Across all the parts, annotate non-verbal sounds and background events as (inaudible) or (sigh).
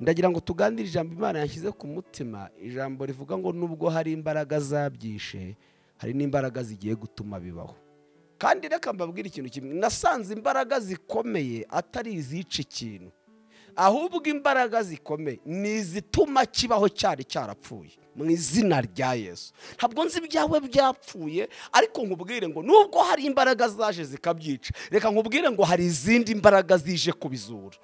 ndagira ngo tuganire ijambo imana yashyize ku mutima ijambo rivuga ngo nubwo hari imbaraga zabyishe hari n'imbaraga zigiye gutuma bibaho. Kandi reka mbabwire ikintu kimwe nasanze imbaraga zikomeye atari izica ikintu. Ahubwo imbaraga zikomeye ni izituma kibaho cyari cyarapfuye mu izina rya yesu. Ntabwo nzi ibyawe byapfuye ariko nkubwire ngo nubwo hari imbaraga zaje zikabyica reka nkubwire ngo hari izindi mbaraga zije kubizura.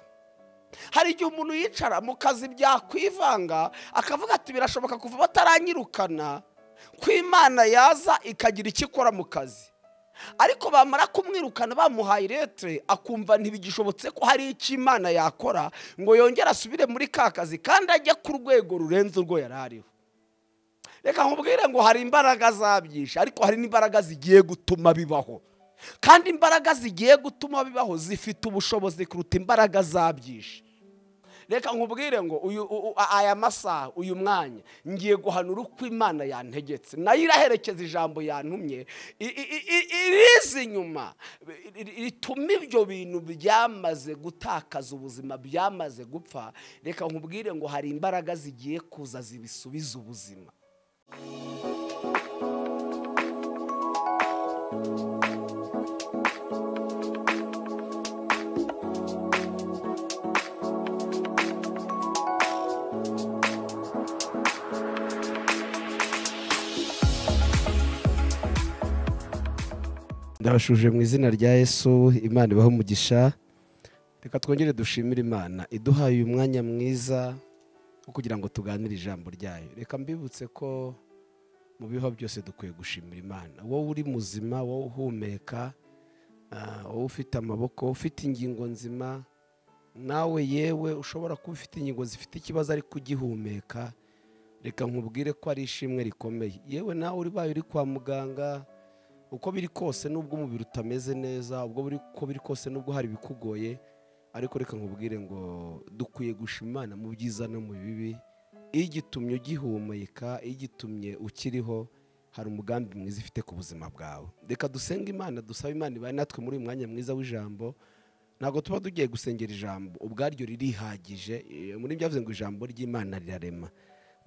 Hari igihe umuntu yicara mu kazi byakwivanga akavuga ati birashoboka kuva bataranyirukana ko imana yaza ikagira icyo ikora mu kazi? Ariko bamara kumwirukana bamuhaye iretere akumva ntibigishobotse ko hari icyo imana yakora ngo yongere asubire muri ka kazi kandi ajye ku rwego rurenze urwo yari ariho. Reka nkubwire ngo hari imbaraga zabyishe ariko hari n'imbaraga zigiye gutuma bibaho. Kandi imbaraga zigiye gutuma bibaho zifite ubushobozi kuruta imbaraga zabyishe reka nkubwire ngo aya masaha uyu mwanya ngiye guhanura uko imana yantegetse. Nayo iraherekeza ijambo yantumye. I- i- i- i- irizi inyuma. Rituma ibyo bintu byamaze gutakaza ubuzima byamaze gupfa. Reka nkubwire ngo hari imbaraga zigiye kuza zibisubiza ubuzima. Ndabashuje mu izina rya yesu imana ibaho umugisha. Reka twongere dushimire imana. Iduhaye uyu mwanya mwiza wo kugira ngo tuganire ijambo ryayo. Reka mbibutse ko mu biho byose dukwiye gushimira imana. Wowe uri muzima wowe uhumeka ah, wowe ufite amaboko ufite ingingo nzima nawe yewe ushobora kuba ufite ingingo zifite ikibazo ariko ugihumeka reka nkubwire ko ari ishimwe rikomeye. Yewe nawe uri bayo uri kwa muganga uko biri kose nubwo umubiri utameze neza uko biri kose nubwo hari ibikugoye ariko reka nkubwire ngo dukwiye gushima Imana mu byiza no mu bibi. Igitumye ugihumeka igitumye ukiriho hari umugambi mwiza ifite ku buzima bwawe. Reka dusenge imana dusabe imana ibaye natwe muri uyu mwanya mwiza w'ijambo. Ntabwo tuba tugiye gusengera ijambo ubwaryo ririhagije. Eh, muri byavuze ngo ijambo ry'imana rirarema.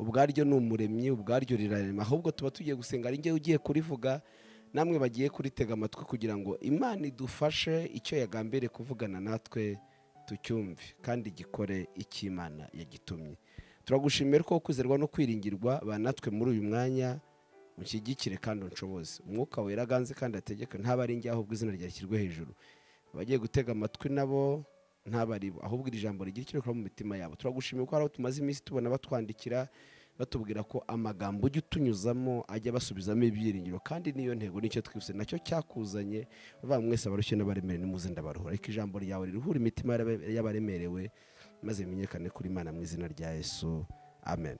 Ubwaryo ni umuremyi ubwaryo rirarema. Ahubwo tuba tugiye gusenga ari njyewe ugiye kurivuga. Namwe bagiye kuritega amatwi kugira ngo imana idufashe icyo yagambiriye kuvugana natwe tucyumve kandi gikore icyo imana yagitumye. Turagushimira ko kwizerwa no kwiringirwa ba natwe muri uyu mwanya mushyigikire kandi unshoboze. Umwuka wera aganze kandi ategeke ntaba ari njye ahubwo izina ryashyirwe hejuru. Abagiye gutega amatwi nabo ntabari bo. Ahubwo iri jambo rigira icyo rikora mu mitima yabo. Turagushimira ko hari aho tumaze iminsi tubona batwandikira batubwira ko amagambo ujya utunyuzamo ajya basubizamo ibyiringiro kandi niyo ntego ni cyo twese na cyo cyakuzanye bava mwese abarushye n'abaremerewe nimuze ndabaruhura. Ariko ijambo ryawe riruhura imitima y'aba- y'abaremerewe maze bimenyekane kuri imana mu izina rya yesu. Amen.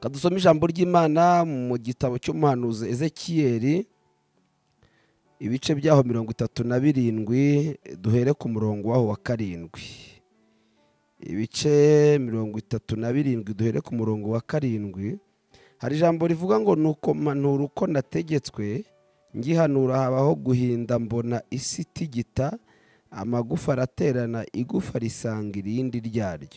Kadusome ijambo ry'imana mu gitabo cy'umuhanuzi ezekiyeli ibice byaho mirongo itatu na birindwi duhere ku murongo waho wa karindwi. Ibice mirongo itatu na birindwi duhere ku murongo wa karindwi hari ijambo rivuga ngo nuko manura uko nategetswe ngihanura habaho guhinda mbona isi itigita amagufa araterana igufa risanga irindi ryaryo.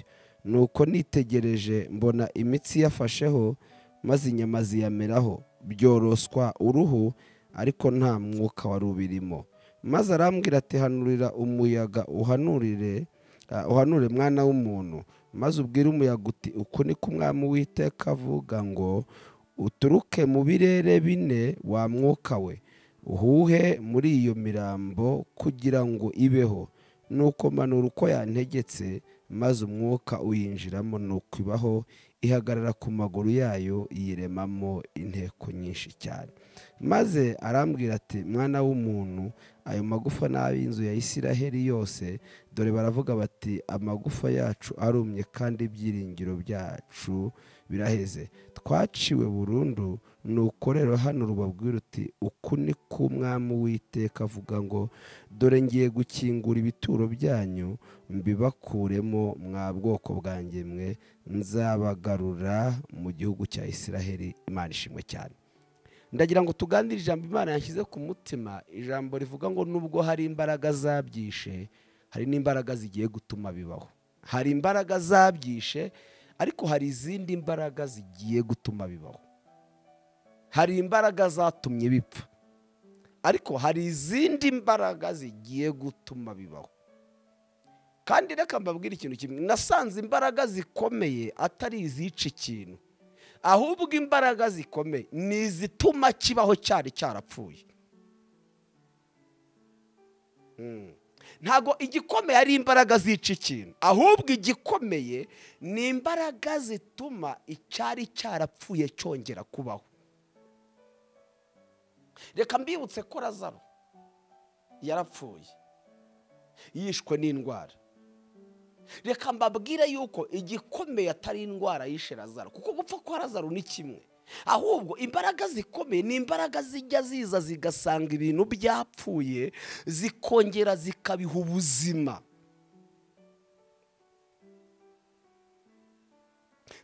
Nuko nitegereje mbona imitsi yafasheho maze inyama ziyameraho. Byoroswa uruhu ariko nta mwuka wari ubirimo. Maze arambwira ati hanurira umuyaga uhanurire uhanure mwana w'umuntu. Maze ubwire umuyaga uti uku ni ko umwami w'iteka avuga ngo uturuke mu birere bine wa mwuka we. Uhuhe muri iyo mirambo kugira ngo ibeho. Nuko manura uko yantegetse maze umwuka uyinjiramo nuko ibaho ihagarara ku maguru yayo yiremamo inteko nyinshi cyane. Maze arambwira ati mwana w'umuntu ayo magufa ni ab'inzu ya isiraheli yose dore baravuga bati amagufa yacu arumye kandi ibyiringiro byacu biraheze. Twaciwe burundu nuko rero hano rubabwira uti uku ni ko umwami w'iteka avuga ngo dore ngiye gukingura ibituro byanyu mbibakuremo mwa bwoko bwanjye mwe nzabagarura mu gihugu cya isiraheli imana ishimwe cyane ndagira ngo tuganire ijambo imana yashyize ku mutima ijambo rivuga ngo nubwo hari imbaraga zabyishe hari n'imbaraga zigiye gutuma bibaho. Hari imbaraga zabyishe ariko hari izindi mbaraga zigiye gutuma bibaho. Hari imbaraga zatumye bipfa ariko hari izindi mbaraga zigiye gutuma bibaho. Kandi reka mbabwire ikintu kimwe nasanze imbaraga zikomeye atari izica ikintu. Ahubwo imbaraga zikomeye. Ni izituma kibaho cyari cyarapfuye. Ntabwo igikomeye ari imbaraga zica ikintu. Ahubwo igikomeye ni imbaraga zituma icyari cyarapfuye cyongera kubaho. Reka mbibutse ko razaro yarapfuye. Yishwe n'indwara. Reka mbabwire yuko igikomeye atari indwara yishe razaro kuko gupfa kwa razaro ni kimwe. Ahubwo imbaraga zikomeye ni imbaraga zijya ziza zigasanga ibintu byapfuye zikongera zikabiha ubuzima.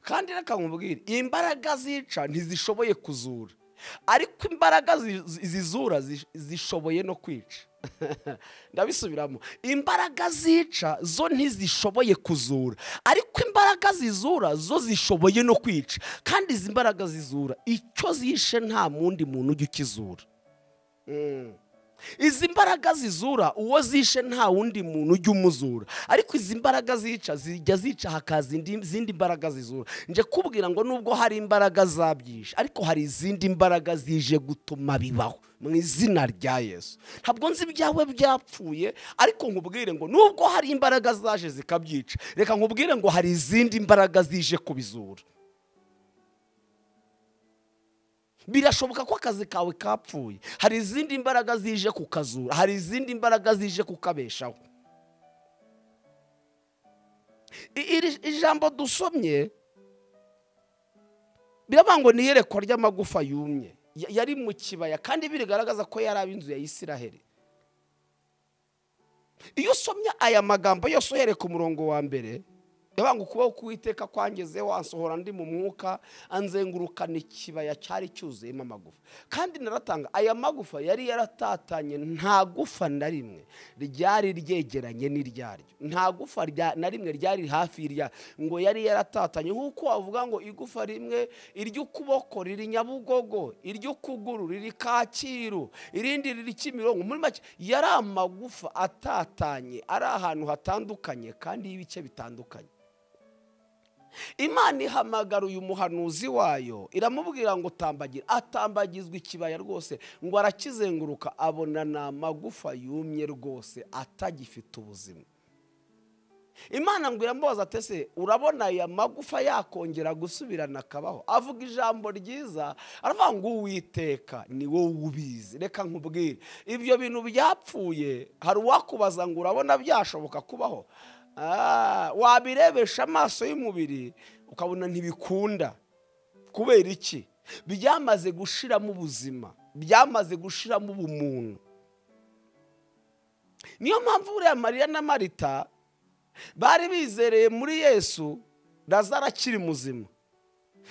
Kandi reka nkubwire imbaraga zica ntizishoboye kuzura ariko imbaraga zizura zishoboye no kwica. (laughs) ndabisubiramo. Imbaraga zica zo ntizishoboye kuzura. Ariko imbaraga zizura zo zishoboye no kwica. Kandi izi mbaraga zizura icyo zishe nta wundi muntu ujya ukizura. Izi mbaraga zizura uwo zishe nta wundi muntu ujya umuzura. Ariko izi mbaraga zica zijya zica hakaza izindi mbaraga zizura. Nje kubwira ngo nubwo hari imbaraga zabyishe ariko hari izindi mbaraga zije gutuma bibaho. Mu izina rya yesu. Ntabwo nzi ibyawe byapfuye ariko nkubwire ngo nubwo hari imbaraga zaje zikabyica reka nkubwire ngo hari izindi mbaraga zije kubizura. Birashoboka ko akazi kawe kapfuye. Hari izindi mbaraga zije kukazura hari izindi mbaraga zije kukabeshaho. Iri ijambo dusomye biravuga ni iyerekwa ry'amagufa yumye. Yari mu kibaya kandi birigaragaza ko yari ab'inzu ya isiraheli. Iyo usomye aya magambo yose uhereye ku murongo wa mbere ngo ukuboko k'uwiteka kwangezeho ansohora ndi mu mwuka anzengurukana ikibaya cyari cyuzuyemo amagufa. Kandi naratanga aya magufa yari yaratatanye nta gufa na rimwe ryari ryegeranye n'iryaryo. Nta gufa na rimwe ryari hafi y'irya ngo yari yaratatanye. Nk'uko wavuga ngo igufa rimwe iry'ukuboko riri nyabugogo iry'ukuguru riri kacyiru irindi riri kimironko. Muri make yari amagufa atatanye ari ahantu hatandukanye kandi y'ibice bitandukanye. Imana ihamagara uyu muhanuzi wayo iramubwira ngo utambagira atambagizwa ikibaya rwose ngo arakizenguruka abona ni amagufa yumye rwose atagifite ubuzima. Imana ngo iramubaza atese urabona aya magufa yakongera gusubirana akabaho? Avuga ijambo ryiza aravuga ngo uwiteka ni wowe ubizi. Reka nkubwire. Ibyo bintu byapfuye hari uwakubaza ngo urabona byashoboka kubaho? Wabirebesha amaso y'umubiri ukabona ntibikunda. Kubera iki? Byamaze gushiramo ubuzima byamaze gushiramo ubumuntu. Niyo mpamvu buriya mariya na marita bari bizereye muri yesu razara akiri muzima.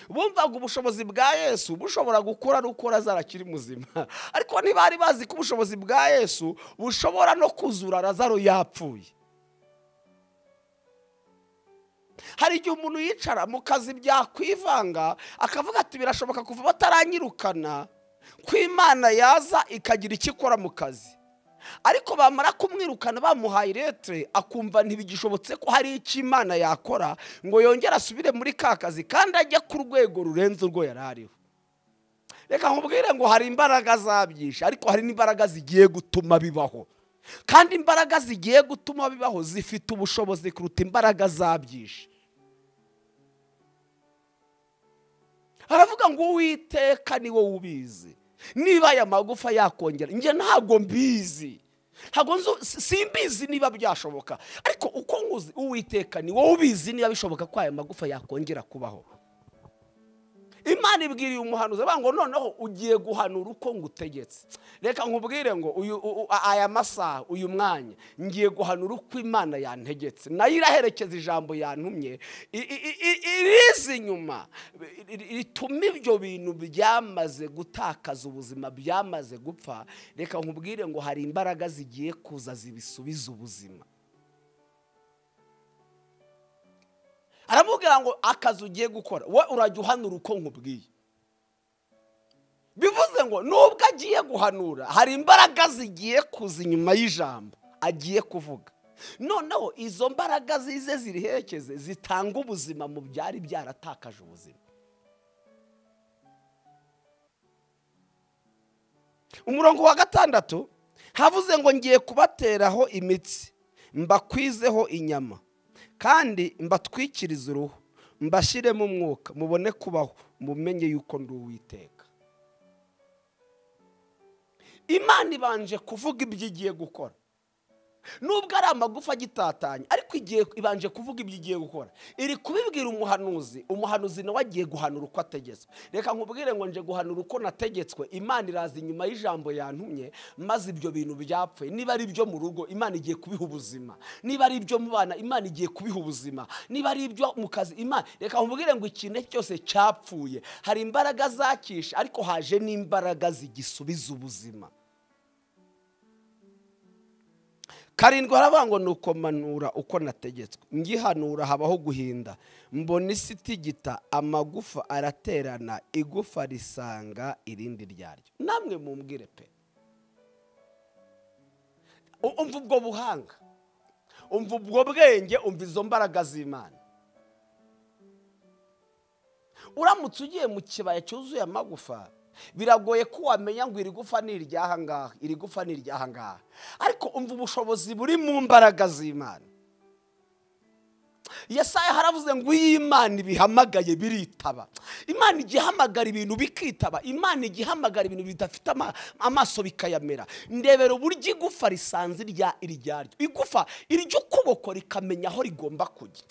Bumvaga ubushobozi bwa yesu bushobora gukora ari uko razara akiri muzima. Ariko ntibari bazi ko ubushobozi bwa yesu bushobora no kuzura razaro yapfuye. Hari igihe umuntu yicara mu kazi byakwivanga akavuga ati birashoboka kuva bataranyirukana ko imana yaza ikagira icyo ikora mu kazi. Ariko bamara kumwirukana bamuhaye iretire akumva ntibigishobotse ko hari icyo imana yakora ngo yongere asubire muri ka kazi kandi ajye ku rwego rurenze urwo yari ariho. Reka nkubwire ngo hari imbaraga zabyishe ariko hari n'imbaraga zigiye gutuma bibaho. Kandi imbaraga zigiye gutuma bibaho zifite ubushobozi kuruta imbaraga zabyishe haravuga ngo uwiteka ni wowe ubizi. Niba aya magufa yakongera njye ntabwo mbizi. Ntabwo simbizi niba byashoboka. Ariko uko nguzi uwiteka ni wowe ubizi niba bishoboka ko aya magufa yakongera kubaho. Imana ibwiriye umuhanuzi ngo noneho ugiye guhanura uko ngutegetse. Reka nkubwire ngo aya masaha uyu mwanya ngiye guhanura uko imana yantegetse. Nayo iraherekeza ijambo yantumye irizi inyuma. Rituma ibyo bintu byamaze gutakaza ubuzima byamaze gupfa. Reka nkubwire ngo hari imbaraga zigiye kuza zibisubiza ubuzima. Aramubwira ngo akazi ugiye gukora we urajya uhanura uko nkubwiye. Bivuze ngo nubwo agiye guhanura hari imbaraga zigiye kuza inyuma y'ijambo agiye kuvuga. Noneho izo mbaraga zize ziriherekeze zitanga ubuzima mu byari byaratakaje ubuzima. Umurongo wa gatandatu havuze ngo ngiye kubateraho imitsi mbakwizeho inyama. Kandi mbatwikirize uruhu mbashyiremo umwuka mubone kubaho mumenye yuko ndi uwiteka. Imana ibanje kuvuga ibyo igiye gukora. Nubwo ari amagufa agitatanye. Ariko igiye ibanje kuvuga ibyo igiye gukora. Iri kubibwira umuhanuzi. Umuhanuzi nawe agiye guhanura uko ategetswe. Reka nkubwire ngo nje guhanura uko nategetswe. Imana iraza inyuma y'ijambo yantumye maze ibyo bintu byapfuye. Niba ari ibyo mu rugo imana igiye kubiha ubuzima. Niba ari ibyo mu bana imana igiye kubiha ubuzima. Niba ari ibyo mu kazi imana reka nkubwire ngo ikintu cyose cyapfuye. Hari imbaraga zakisha ariko haje n'imbaraga zigisubiza ubuzima. Karindwi haravuga ngo ni ukomanura uko nategetswe. Ngihanura habaho guhinda. Mbona isi itigita amagufa araterana igufa risanga irindi ryaryo. Namwe mumbwire pe. Umva ubwo buhanga. Umva ubwo bwenge umva izo mbaraga z'imana. Uramutse ugiye mu kibaya cyuzuye amagufa biragoye ko wamenya ngo iri gufa ni iryahangaha iri gufa ni iryahangaha ariko umva ubushobozi buri mu mbaraga z'imana. Yesaya haravuze ngo iyo imana ibihamagaye biritaba. Imana igihamagara ibintu bikitaba. Imana igihamagara ibintu bidafite amaso bikayamera. Ndebera uburyo igufa risanze iryaryo igufa iry'ukuboko rikamenya aho rigomba kujya.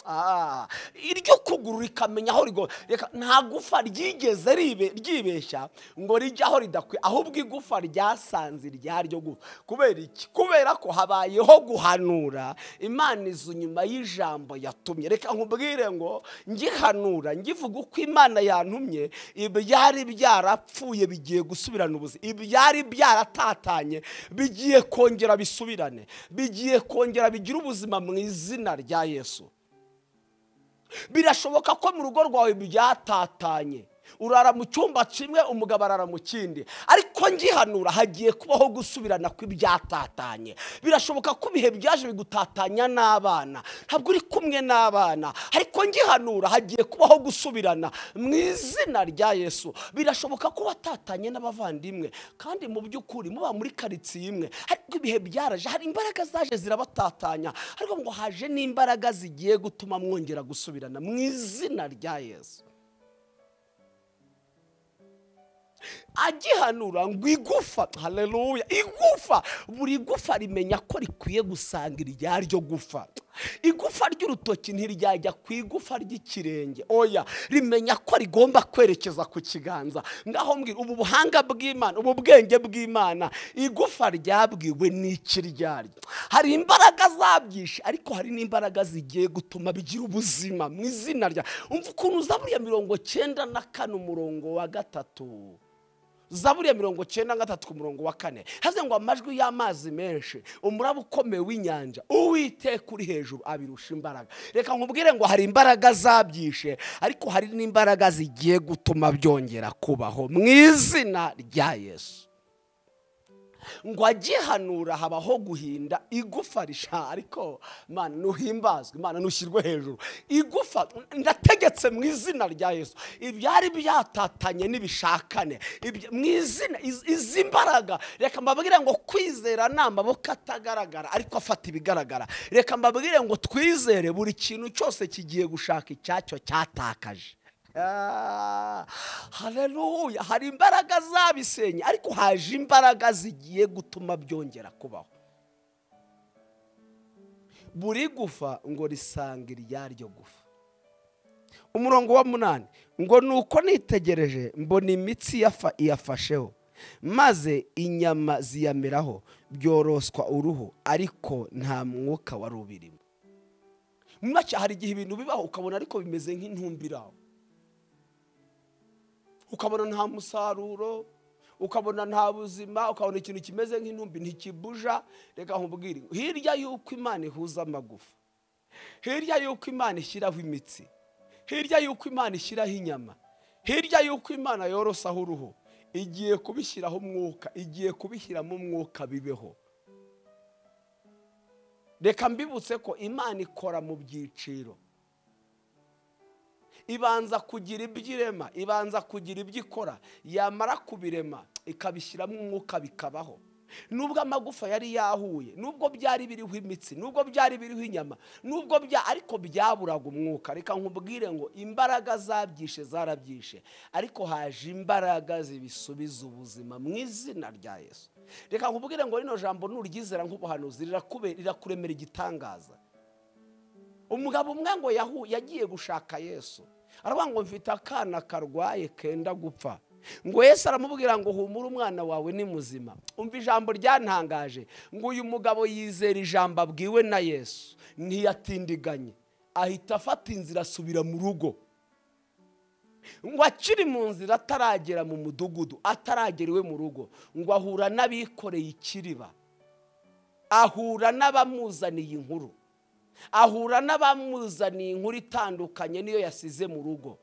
Iry'ukuguru rikamenya aho rigomba nta gufa ryigeze ryibeshya ngo rijye aho ridakwiye ahubwo igufa ryasanze iryaryo gufa kubera iki? Kubera ko habayeho guhanura. Imana izo nyuma y'ijambo yatumye reka nkubwire ngo ngihanura ngivuga uko imana yantumye ibyari byarapfuye bigiye gusubirana ubuzima ibyari byaratatanye bigiye kongera bisubirane bigiye kongera bigira ubuzima mu izina rya yesu. Birashoboka ko mu rugo rwawe byatatanye urara mu cyumba kimwe umugabo arara mu kindi. Ariko ngihanura hagiye kubaho gusubirana kw'ibyatatanye. Birashoboka ko ibihe byaje bigutatanya n'abana. Ntabwo uri kumwe n'abana. Ariko ngihanura hagiye kubaho gusubirana. Mu izina rya yesu birashoboka ko watatanye n'abavandimwe. Kandi mu by'ukuri muba muri karitsiye imwe. Ariko ibihe byaraje hari imbaraga zaje zirabatatanya. Ariko ngo haje n'imbaraga zigiye gutuma mwongera gusubirana. Mu izina rya yesu. Agihanura ngo igufa. Hareruya igufa. Buri gufa rimenya ko rikwiye gusanga iryaryo gufa. Igufa ry'urutoki ntiryajya ku igufa ry'ikirenge. Oya rimenya ko rigomba kwerekeza ku kiganza. Ngaho mbwira ubu buhanga bw'imana ubu bwenge bw'imana igufa ryabwiwe n'ikiryaryo hari imbaraga zabyishe ariko hari n'imbaraga zigiye gutuma bigira ubuzima mu izina rya umva ukuntu uza buriya mirongo cyenda na kane umurongo wa gatatu. Zaburiya mirongo cyenda na gatatu ku murongo wa kane. Haze ngo amajwi y'amazi menshi umuraba ukomeye w'inyanja uwiteka uri hejuru abirusha imbaraga. Reka nkubwire ngo hari imbaraga zabyishe ariko hari n'imbaraga zigiye gutuma byongera kubaho. Mu izina rya yesu. Ngo agihanura habaho guhinda igufa risha ariko mana nuhimbazwe. Imana nushyirwe hejuru. Igufa ndategetse mu izina rya yesu. Ibyari byatatanye n'ibishakane. Mu izina izi mbaraga reka mbabwire ngo kwizera ni amaboko atagaragara ariko afata ibigaragara. Reka mbabwire ngo twizere buri kintu cyose kigiye gushaka icyacyo cyatakaje. Hareruya hari imbaraga zabisenye ariko haje imbaraga zigiye gutuma byongera kubaho. Buri gufa ngo risange iryaryo gufa. Umurongo wa munani ngo ni uko nitegereje mbona imitsi iyafasheho maze inyama ziyameraho byoroswa uruhu ariko nta mwuka wari ubirimo. Mu hari igihe ibintu bibaho ukabona ariko bimeze nk'intumbiraho ukabona nta musaruro ukabona nta buzima ukabona ikintu kimeze nk'intumbi ntikibuja. Reka nkubwire hirya y'uko imana ihuza amagufa hirya y'uko imana ishyiraho imitsi hirya y'uko imana ishyiraho inyama hirya y'uko imana yorosaho uruhu igiye kubishyiraho umwuka igiye kubishyiramo umwuka bibeho. Reka mbibutse ko imana ikora mu byiciro. Ibanza kugira ibyo irema ibanza kugira ibyo ikora yamara kubirema ikabishyiramo umwuka bikabaho. Nubwo amagufa yari yahuye nubwo byari biriho imitsi nubwo byari biriho inyama nubwo bya ariko byaburaga umwuka. Reka nkubwire ngo imbaraga zabyishe zarabyishe ariko haje imbaraga zibisubiza ubuzima mu izina rya yesu. Reka nkubwire ngo rino jambo nuryizera nk'ubuhanuzi rirakuremera igitangaza. Umugabo umwe ngo yagiye gushaka yesu. Aravuga ngo mfite akana karwaye kenda gupfa. Ngo Yesu aramubwira ngo humura umwana wawe ni muzima. Umva ijambo ryantangaje. Ngo uyu mugabo yizera ijambo abwiwe na yesu. Ntiyatindiganye. Ahita afata inzira asubira mu rugo. Ngo akiri mu nzira ataragera mu mudugudu ataragera iwe mu rugo. Ngo ahura n'abikoreye ikiriba. Ahura n'abamuzaniye inkuru. Ahura n'abamuzaniye inkuru itandukanye niyo yasize mu rugo.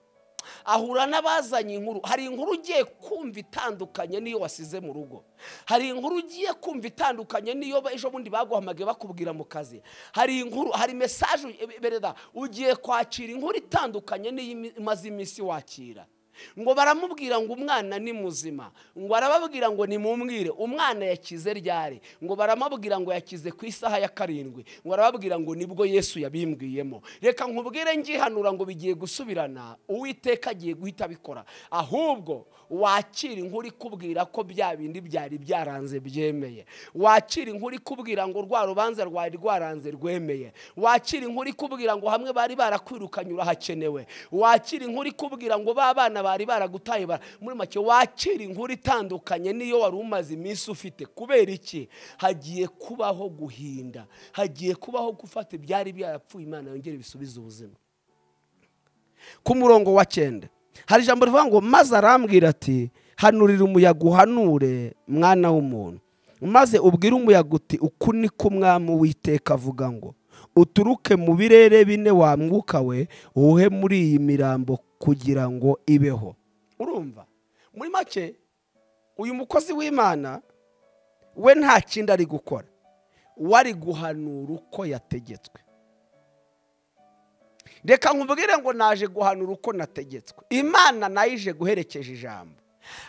Ahura n'abazanye inkuru. Hari inkuru ugiye kumva itandukanye n'iyo wasize mu rugo. Hari inkuru ugiye kumva itandukanye n'iyo ejo bundi baguhamagaye bakubwira mu kazi. Hari inkuru hari mesaje bereda ugiye kwakira inkuru itandukanye n'iyo imaze iminsi wakira. Ngo baramubwira ngo umwana ni muzima. Ngo arababwira ngo nimumwire. Umwana yakize ryari? Ngo baramubwira ngo yakize ku isaha ya karindwi. Ngo arababwira ngo ni bwo yesu yabimbwiyemo. Reka nkubwire ngihanura ngo bigiye gusubirana. Uwiteka agiye guhita abikora. Ahubwo wakira inkuru ikubwira ko bya bindi byari byaranze byemeye. Wakira inkuru ikubwira ngo rwa rubanza rwari rwaranze rwemeye. Wakira inkuru ikubwira ngo hamwe bari barakwirukanye urahakenewe wakira inkuru ikubwira ngo ba bana bari baragutaye muri make wakira inkuru itandukanye n'iyo wari umaze iminsi ufite. Kubera iki? Hagiye kubaho guhinda. Hagiye kubaho gufata ibyari byarapfuye imana yongere bisubize ubuzima. Ku murongo wa cyenda. Hari ijambo rivuga ngo maze arambwira ati hanurira umuyaga uhanure mwana w'umuntu maze ubwire umuyaga uti uku ni ko umwami witeka avuga ngo uturuke mu birere bine wa mwuka we uwuhe muri iyi mirambo kugira ngo ibeho urumva? Muri make uyu mukozi w'imana we nta kindi ari gukora. Wari guhanura uko yategetswe. Reka nkubwire ngo naje guhanura uko nategetswe. Imana na yo ije guherekeje ijambo.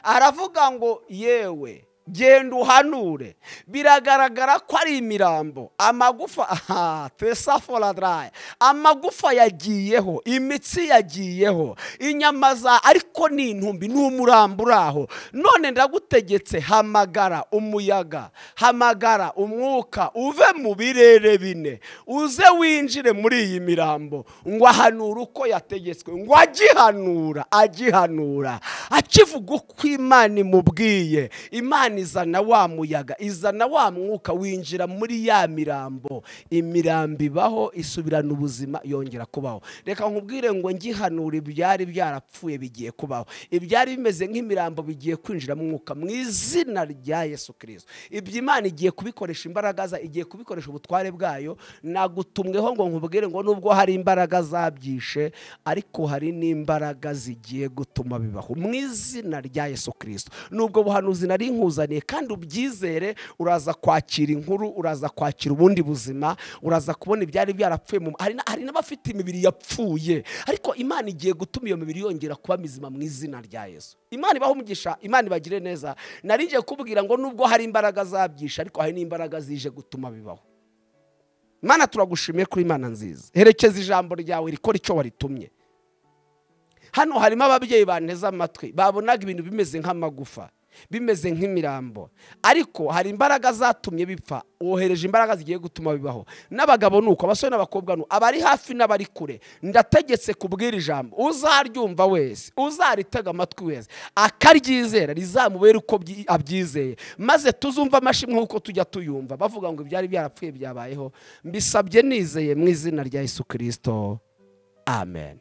Aravuga ngo yewe genda uhanure. Biragaragara ko ari imirambo. Amagufa aha tesaforadarayi amagufa yagiyeho imitsi yagiyeho inyama za ariko ni intumbi ni umurambo uri aho none ndagutegetse hamagara umuyaga hamagara umwuka uve mu birere bine. Uze winjire muri iyi mirambo. Ngo ahanure uko yategetswe. Ngo agihanura agihanura. Akivuga uko imana imubwiye. Imana izana wa muyaga izana wa mwuka winjira muri ya mirambo. Imirambo ibaho isubirana ubuzima yongera kubaho. Reka nkubwire ngo ngihanura ibyari byarapfuye bigiye kubaho. Ibyari bimeze nk'imirambo bigiye kwinjira mu mwuka mu izina rya yesu kirisito ibyo imana igiye kubikoresha imbaraga za igiye kubikoresha ubutware bwayo nagutumweho ngo nkubwire ngo nubwo hari imbaraga zabyishe ariko hari n'imbaraga zigiye gutuma bibaho. Mu izina rya yesu kirisito nubwo buhanuzi nari nkuzaniye kandi ubyizere uraza kwakira inkuru uraza kwakira ubundi buzima uraza kubona ibyari byarapfuye hari n'abafite imibiri yapfuye. Ariko imana igiye gutuma iyo mibiri yongera kuba mizima mu izina rya yesu. Imana ibaho umugisha imana ibagire neza. Nari ngiye kubwira ngo nubwo hari imbaraga zabyishe ariko hari n'imbaraga zije gutuma bibaho. Imana turagushimiye kuri imana nziza. Herekeza ijambo ryawe rikora icyo waritumye. Hano harimo ababyeyi banteze amatwi babonaga ibintu bimeze nk'amagufa. Bimeze nk'imirambo. Ariko hari imbaraga zatumye bipfa. Wohereje imbaraga zigiye gutuma bibaho. N'abagabo ni uko abasore n'abakobwa ni uko abari hafi n'abari kure ndategetse kubwira ijambo. Uzaryumva wese uzaritega amatwi wese. Akaryizera rizamubere uko abyizeye. Maze tuzumva amashimwe nk'uko tujya tuyumva. Bavuga ngo ibyari byarapfuye byabayeho. Mbisabye nizeye mu izina rya Yesu kirisito amen.